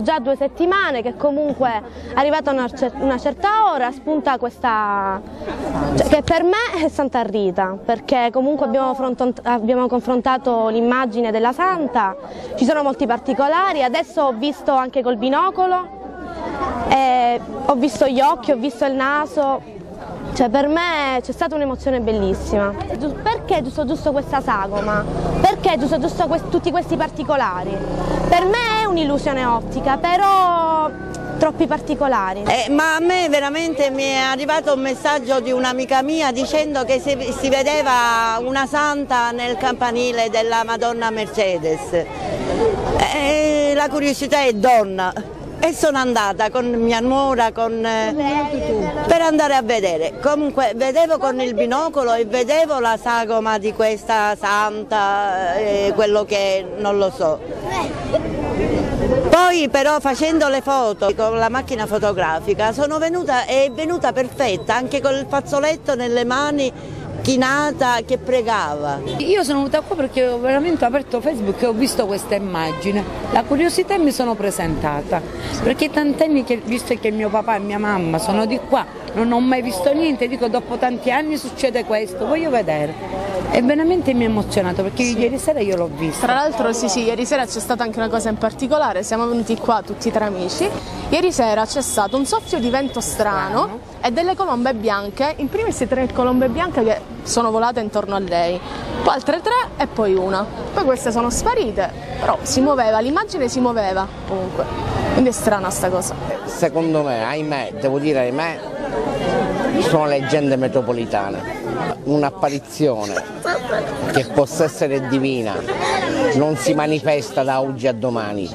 Già due settimane che comunque arrivata una, una certa ora spunta questa, cioè, che per me è Santa Rita, perché comunque abbiamo, abbiamo confrontato l'immagine della Santa, ci sono molti particolari, adesso ho visto anche col binocolo, ho visto gli occhi, ho visto il naso, cioè per me c'è stata un'emozione bellissima. Perché giusto giusto questa sagoma? Perché giusto giusto quest tutti questi particolari? Per me è un'illusione ottica, però troppi particolari. Eh, ma a me veramente mi è arrivato un messaggio di un'amica mia dicendo che si, si, vedeva una santa nel campanile della Madonna Mercedes. Eh, la curiosità è donna e sono andata con mia nuora con, eh, per andare a vedere. Comunque vedevo con il binocolo e vedevo la sagoma di questa santa, eh, quello che non lo so. Poi però facendo le foto con la macchina fotografica sono venuta, è venuta perfetta anche con il fazzoletto nelle mani chinata che pregava. Io sono venuta qua perché ho veramente aperto Facebook e ho visto questa immagine, la curiosità mi sono presentata, perché tant'anni che visto che mio papà e mia mamma sono di qua, non ho mai visto niente, dico dopo tanti anni succede questo, voglio vedere. E veramente mi ha emozionato perché sì. ieri sera io l'ho vista. Tra l'altro sì sì, ieri sera c'è stata anche una cosa in particolare, siamo venuti qua tutti tre amici, ieri sera c'è stato un soffio di vento strano, strano. e delle colombe bianche, in primis tre colombe bianche che sono volate intorno a lei, poi altre tre e poi una. Poi queste sono sparite, però si muoveva, l'immagine si muoveva comunque, quindi è strana sta cosa. Secondo me, ahimè, devo dire ahimè, sono leggende metropolitane. Un'apparizione che possa essere divina non si manifesta da oggi a domani.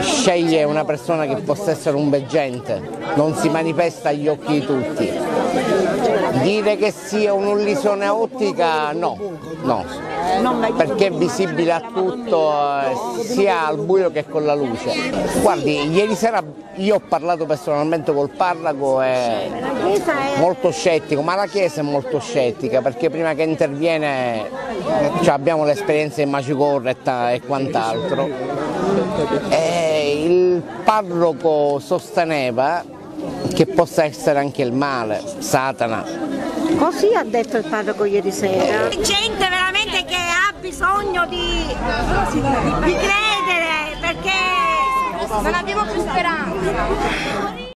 Sceglie una persona che possa essere un veggente, non si manifesta agli occhi di tutti. Dire che sia un'illusione ottica no, no, perché è visibile a tutto eh, sia al buio che con la luce. Guardi, ieri sera io ho parlato personalmente col parroco e molto scettico, ma la Chiesa è molto scettica perché prima che interviene cioè abbiamo l'esperienza in Magicorretta e quant'altro. il parroco sosteneva che possa essere anche il male, Satana. Così ha detto il parroco ieri sera. Gente veramente che ha bisogno di, di credere perché non abbiamo più speranza.